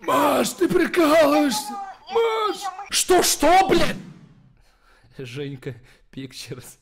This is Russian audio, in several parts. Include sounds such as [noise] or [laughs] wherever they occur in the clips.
Маш, ты прикалываешься? Маш! Что, что, блядь? Женька Пикчерс.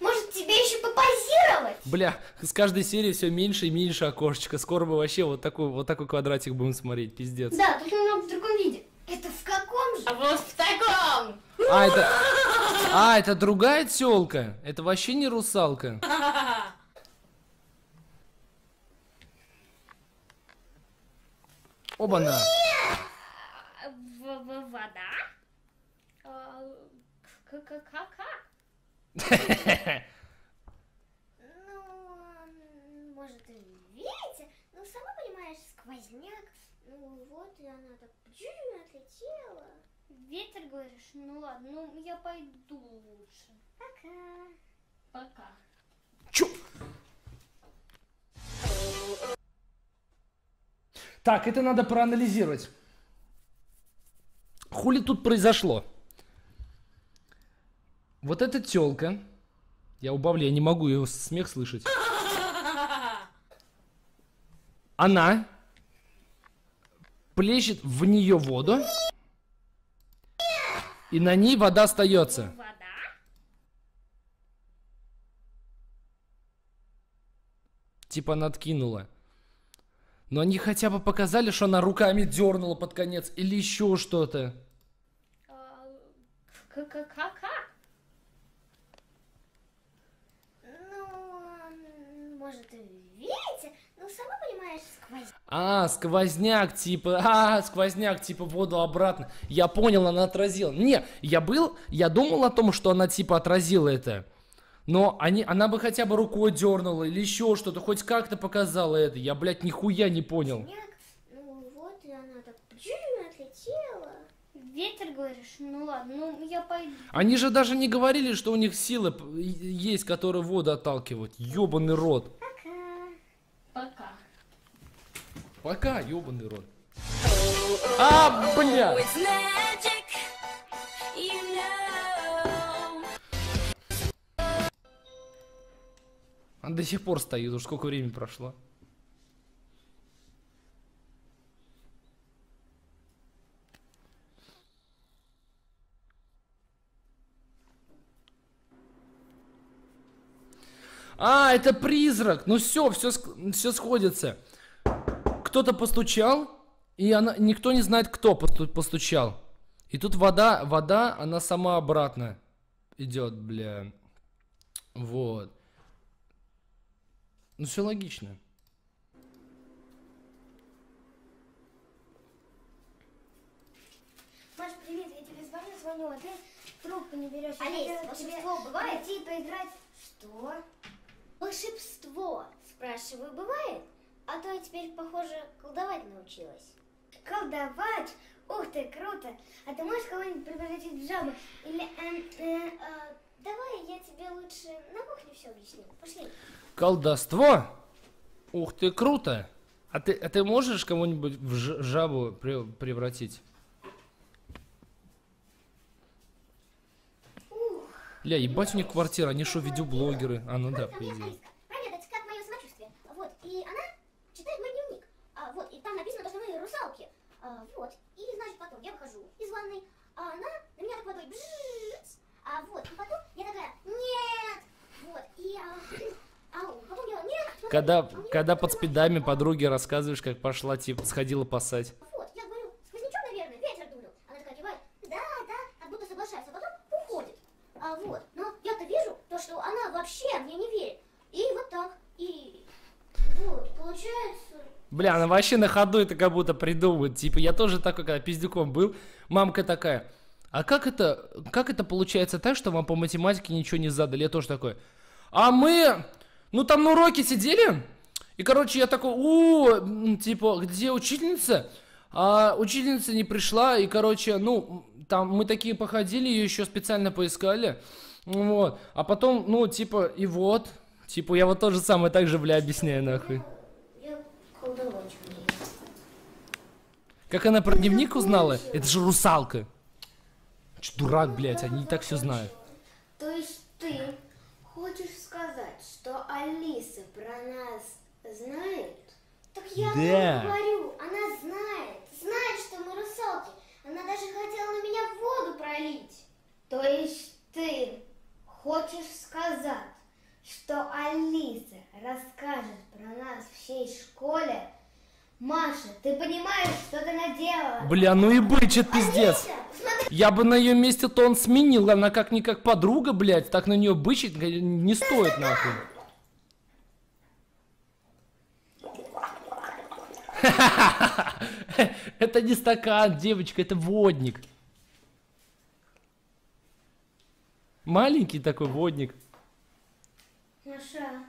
Может тебе еще попозировать? Бля, с каждой серии все меньше и меньше окошечко. Скоро мы вообще вот такой, вот такой квадратик будем смотреть, пиздец. Да, только немного в другом виде. Это в каком же? А вот в таком! А, это... А, это другая тёлка? Это вообще не русалка? Оба-на. В- в- Вода? А, к- к- к- Как? Ну, может и ветер, ну сама понимаешь, сквозняк. Ну вот, и она так отлетела. Ветер, говоришь? Ну ладно, ну я пойду лучше. Пока. Пока. Чё? Так, это надо проанализировать. Хули тут произошло? Вот эта тёлка. Я убавлю, я не могу ее смех слышать. Она плещет в нее воду. И на ней вода остается. Вода? Типа она откинула. Но они хотя бы показали, что она руками дернула под конец или еще что-то. А, Как? Ну, может ветер, ну сама понимаешь, сквозняк. А, сквозняк, типа, а, сквозняк, типа воду обратно. Я понял, она отразила. Не, я был, я думал о том, что она типа отразила это. Но они, она бы хотя бы рукой дернула или еще что-то, хоть как-то показала это. Я, блядь, нихуя не понял. Сквозняк. Ну вот, и она так чуть отлетела. Ветер, говоришь? Ну ладно, ну я пойду. Они же даже не говорили, что у них силы есть, которые воду отталкивают. Ёбаный рот. Пока. Пока. Ёбаный рот. А, бля! It's magic, you know. Он до сих пор стоит, уж сколько времени прошло. А, это призрак. Ну все, все, все сходится. Кто-то постучал, и она, никто не знает, кто посту- постучал. И тут вода, вода, она сама обратно идет, бля. Вот. Ну все логично. Маш, привет, я тебе звоню, звоню, а ты трубку не берешь. Олесь, волшебство тебе бывает? Прийти поиграть. Что? Волшебство, спрашиваю, бывает? А то я теперь, похоже, колдовать научилась. Колдовать? Ух ты, круто! А ты можешь кого-нибудь превратить в жабу? Или, эм, э, э, давай я тебе лучше на кухне все объясню. Пошли. Колдовство? Ух ты, круто! А ты, а ты можешь кого-нибудь в жабу пре- превратить? Ля, ебать у них квартира, они что, видеоблогеры? А, ну да, по идее. Алиска проведать, как мое самочувствие. Вот, и она читает мой дневник. А, вот, и там написано, то, что мы русалки. А, вот, и, значит, потом я выхожу из ванной, а она на меня так водой бжзз. А, вот, и потом я такая, нет! Вот, и, а, [laughs] ау, потом я, нет! смотри, Когда, а когда под спидами подруге рассказываешь, как пошла, типа, сходила пасать. Вот, я говорю, сквознячок, наверное, ветер дунул. Она такая кивает, да, да, как будто соглашается, потом. А вот, но я-то вижу, то, что она вообще мне не верит. И вот так, и вот, получается... Бля, она вообще на ходу это как будто придумывает. Типа, я тоже такой, когда пиздюком был, мамка такая, а как это, как это получается так, что вам по математике ничего не задали? Я тоже такой, а мы, ну там на уроке сидели, и, короче, я такой, у, типа, где учительница? А учительница не пришла, и, короче, ну, там мы такие походили, ее еще специально поискали, вот, а потом, ну, типа, и вот, типа, я вот то же самое так же, бля, объясняю, нахуй. Я. Как она про дневник узнала? Это же русалка. Ч, дурак, блядь, они и так все знают. То есть ты хочешь сказать, что Алиса про нас знает? Так я Да. говорю, она знает. Знает, что мы русалки. Она даже хотела на меня воду пролить. То есть ты хочешь сказать, что Алиса расскажет про нас всей школе? Маша, ты понимаешь, что ты наделала? Бля, ну и бычит пиздец. Алиса, Я бы на ее месте тон сменил, она как-никак подруга, блядь, так на нее бычить не стоит нахуй. [laughs] [laughs] Это не стакан, девочка, это водник. Маленький такой водник. Маша,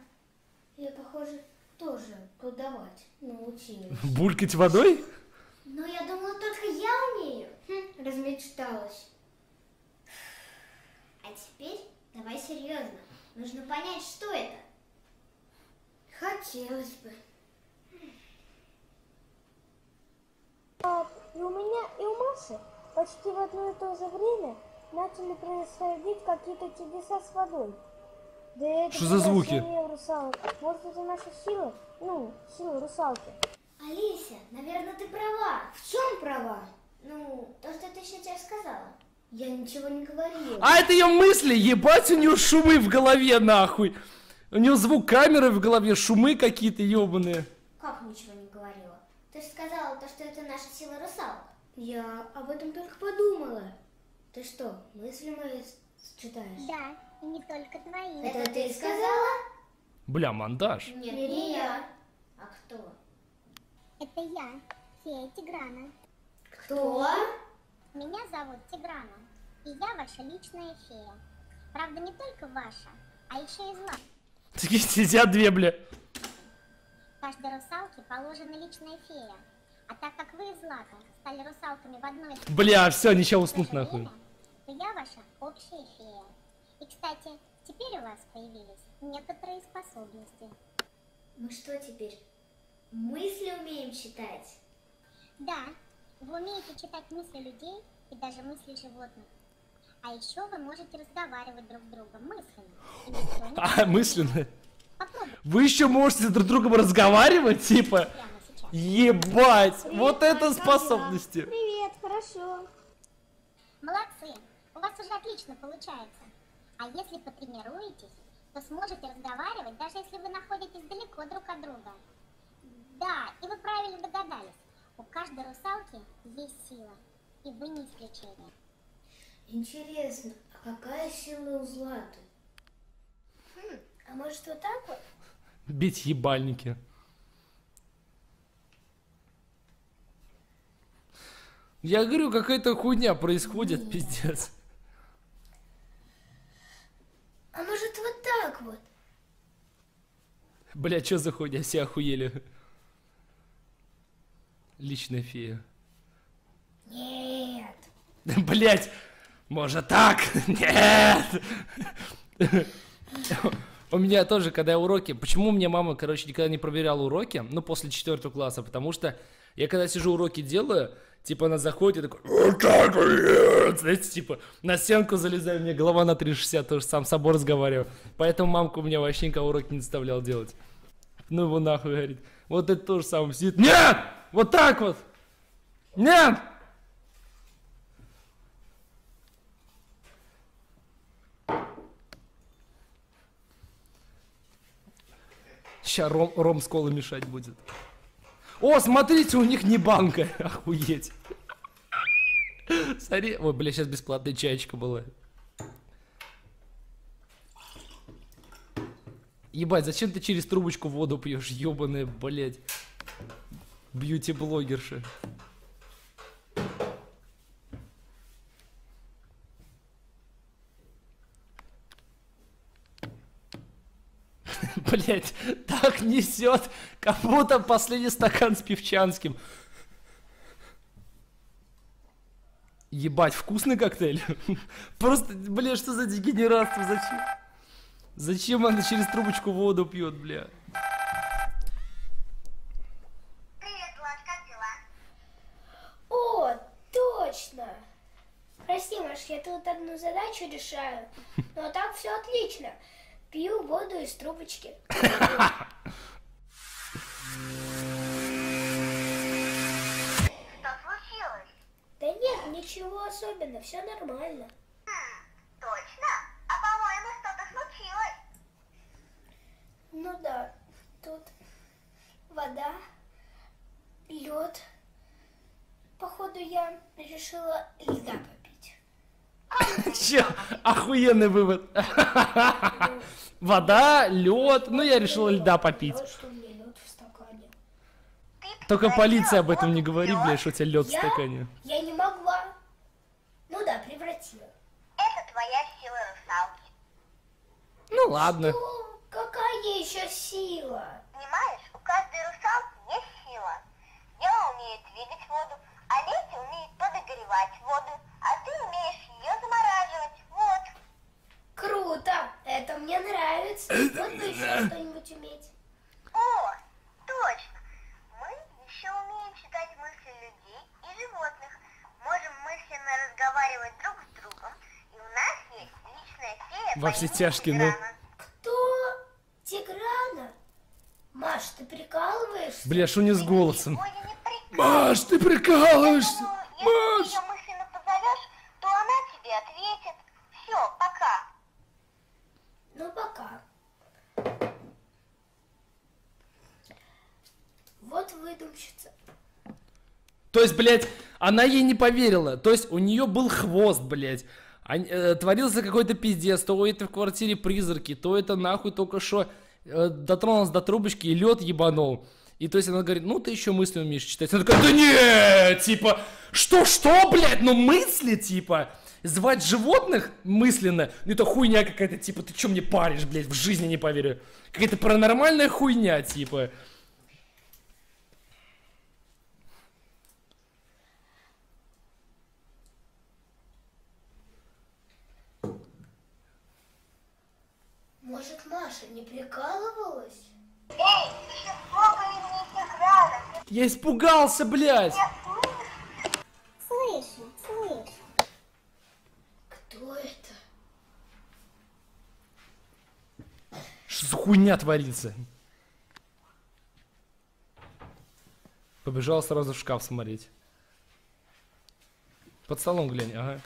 я, похоже, тоже колдовать научилась. [laughs] Булькать водой? Но я думала, только я умею. Хм, размечталась. А теперь давай серьезно. Нужно понять, что это. Хотелось бы. И у меня, и у Маши почти в одно и то же время начали происходить какие-то чудеса с водой. Да это Что за звуки? русалок. Может, это наша сила? Ну, сила русалки. Алися, наверное, ты права. В чем права? Ну, то, что ты сейчас сказала. Я ничего не говорила. А это ее мысли, ебать, у нее шумы в голове, нахуй. У нее звук камеры в голове, шумы какие-то ебаные. Как ничего не говорила? Ты же сказала то, что это наша сила русалок. Я об этом только подумала. Ты что, мысли мои читаешь? Да, и не только твои. Это ты сказала? Бля, монтаж. Нет, не я. А кто? Это я, фея Тиграна. Кто? Меня зовут Тиграна, и я ваша личная фея. Правда, не только ваша, а еще и зла. Такие сидят две, бля. Каждой русалке положена личная фея. А так как вы Злата стали русалками в одной Бля, все, ничего уснуть нахуй. то я ваша общая фея. И, кстати, теперь у вас появились некоторые способности. Мы что теперь? Мысли умеем читать? Да, вы умеете читать мысли людей и даже мысли животных. А еще вы можете разговаривать друг с другом мысленно. Никто не [laughs] А, мысленно. Вы еще можете друг с другом разговаривать, типа. Ебать, вот это способности. Привет, хорошо. Молодцы, у вас уже отлично получается. А если потренируетесь, то сможете разговаривать, даже если вы находитесь далеко друг от друга. Да, и вы правильно догадались. У каждой русалки есть сила, и вы не исключение. Интересно, а какая сила у Златы? Хм, а может вот так вот? Бить ебальники. Я говорю, какая-то хуйня происходит, пиздец. А может вот так вот? Бля, что за хуйня, все охуели. Личная фея. Нет. [laughs] Блять, может так? [laughs] Нет. [laughs] У меня тоже, когда я уроки... Почему мне мама, короче, никогда не проверяла уроки? Ну, после четвертого класса. Потому что я когда сижу уроки делаю, типа она заходит и такой... Знаете, типа на стенку залезаю, меня голова на 360, тоже сам с собой разговариваю. Поэтому мамка у меня вообще никого уроки не заставляла делать. Ну его нахуй, говорит. Вот это тоже самое сидит. Нет! Вот так вот! Нет! Сейчас ром, ром с колой мешать будет. О, смотрите, у них не банка. [laughs] Охуеть. Смотри. Ой, бля, сейчас бесплатная чаечка была. Ебать, зачем ты через трубочку воду пьешь, ебаная, блядь. Бьюти-блогерша. Блять, так несет, как будто последний стакан с пивчанским. Ебать, вкусный коктейль. [laughs] Просто, бля, что за дегенератство, зачем? Зачем она через трубочку воду пьет, бля? Привет, Влад, как дела? О, точно. Прости, Маш, я тут одну задачу решаю. Но так все отлично. Пью воду из трубочки. Что случилось? Да нет, ничего особенного, все нормально. Точно? А по-моему, что-то случилось. Ну да, тут вода, лед. Походу я решила льда. [laughs] Че, охуенный вывод. [laughs] Вода, лед, ну я решил льда попить. Только превратила полиция об этом не говори, блядь, что у тебя лед в стакане. Я не могла. Ну да, превратила. Это твоя сила русалки. Ну ладно. Какая еще сила? Понимаешь, у каждой русалки есть сила. Я умею двигать воду, а Лети умеет подогревать воду, а ты умеешь ее замораживать. Вот. Круто! Это мне нравится. Вот бы еще что-нибудь уметь. О, точно. Мы еще умеем читать мысли людей и животных. Можем мысленно разговаривать друг с другом. И у нас есть личная фея Во все тяжкие, ну. Кто? Тиграна? Маш, ты прикалываешься? Бля, не с голосом? Маш, ты прикалываешься? Думаю, если Маш! ты ее мысленно позовешь, то она тебе ответит. Все, пока. Ну, пока. Вот выдумщица. То есть, блядь, она ей не поверила. То есть, у нее был хвост, блядь. Э, творился какой-то пиздец. То это в квартире призраки, то это нахуй только что э, дотронулась до трубочки и лед ебанул. И то есть она говорит, ну ты еще мысли умеешь читать. Она такая, да нет, типа, что-что, блядь, ну мысли, типа. Звать животных мысленно, ну это хуйня какая-то, типа, ты что мне паришь, блядь, в жизни не поверю. Какая-то паранормальная хуйня, типа. Маша не прикалывалась? Эй, по имени Тиграна, Я испугался, блядь. Слышу, слышу. Кто это? Что за хуйня творится? Побежал сразу в шкаф смотреть. Под столом глянь, ага.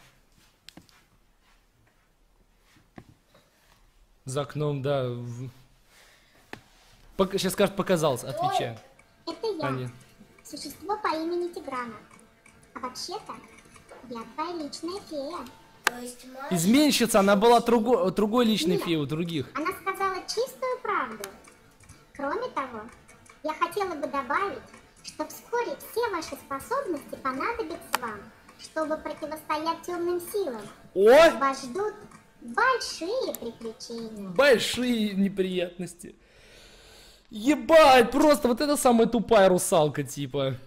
За окном, да. в- Пок- Сейчас скажет, показался, отвечаю. Это я, нет. существо по имени Тиграна. А вообще-то, я твоя личная фея. Есть. Изменщица, она была другой, другой личной феей у других. Она сказала чистую правду. Кроме того, я хотела бы добавить, что вскоре все ваши способности понадобятся вам, чтобы противостоять темным силам. О! Вас ждут большие приключения. Большие неприятности. Ебать, просто вот это самая тупая русалка, типа.